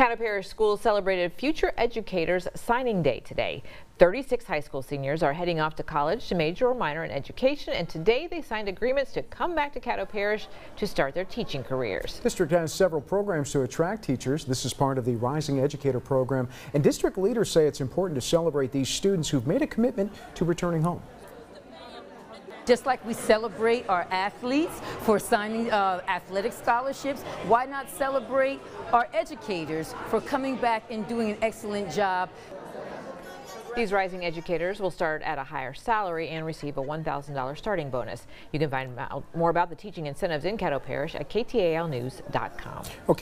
Caddo Parish Schools celebrated Future Educators Signing Day today. 36 high school seniors are heading off to college to major or minor in education, and today they signed agreements to come back to Caddo Parish to start their teaching careers. District has several programs to attract teachers. This is part of the Rising Educator program, and district leaders say it's important to celebrate these students who've made a commitment to returning home. Just like we celebrate our athletes for signing uh, athletic scholarships, why not celebrate our educators for coming back and doing an excellent job? These rising educators will start at a higher salary and receive a $1,000 starting bonus. You can find out more about the teaching incentives in Caddo Parish at ktalnews.com. Okay.